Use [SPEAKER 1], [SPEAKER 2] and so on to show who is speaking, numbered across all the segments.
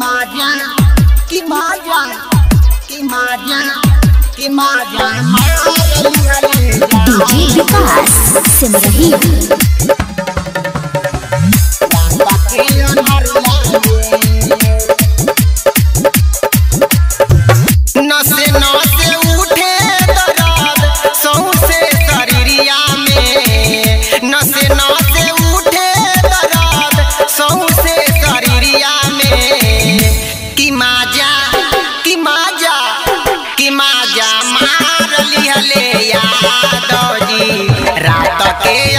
[SPEAKER 1] मारिया कि मारिया कि मारिया कि Maria. DJ Vikas Simrahi Hey.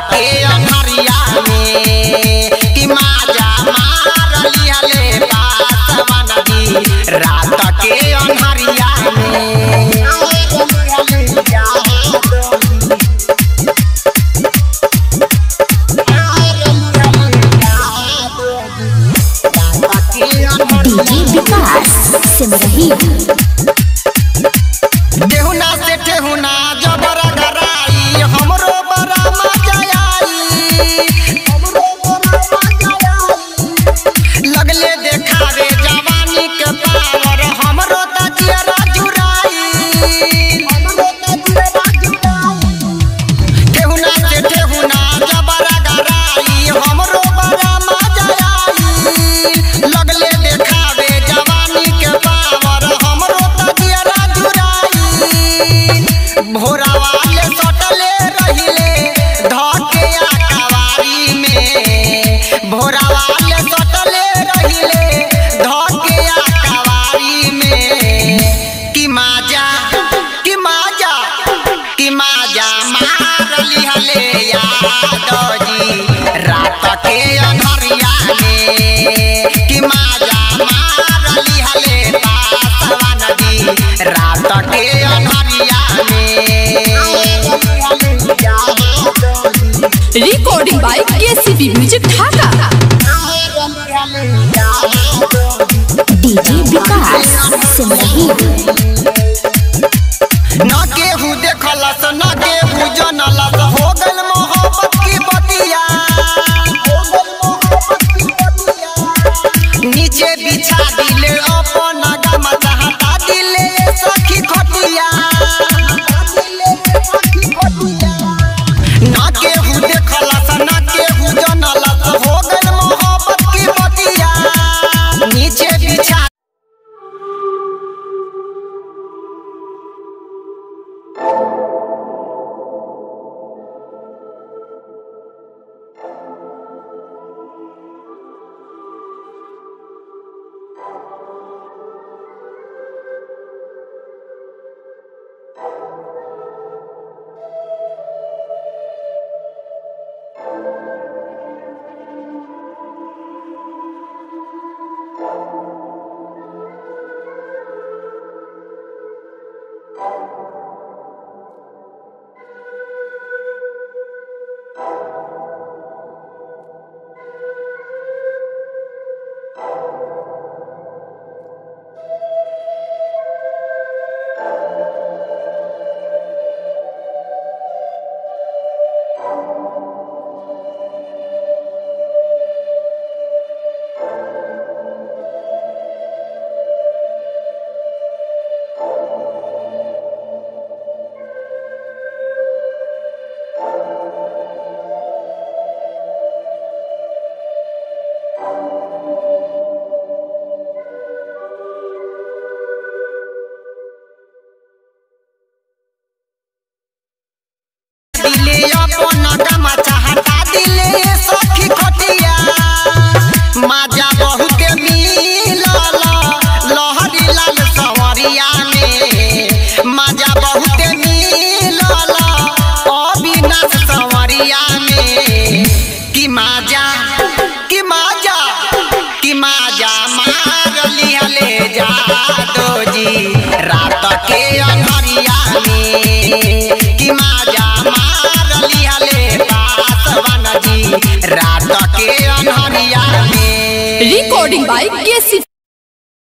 [SPEAKER 1] बाटे अंगरिया में कि माजा मार लिया ले पास मनदी रात के अंगरिया में।
[SPEAKER 2] DJ Vikas Simrahi
[SPEAKER 1] देहुना
[SPEAKER 3] recording by KCB music Dhaka
[SPEAKER 2] DJ Vikas Simrahi
[SPEAKER 1] माजा, कि माजा कि माजा, मार लिया ले जा दो जी रात के अंधरिया में, कि माजा, मार लिया ले पासवान जी। रात के अंधरिया में।
[SPEAKER 3] Recording by KC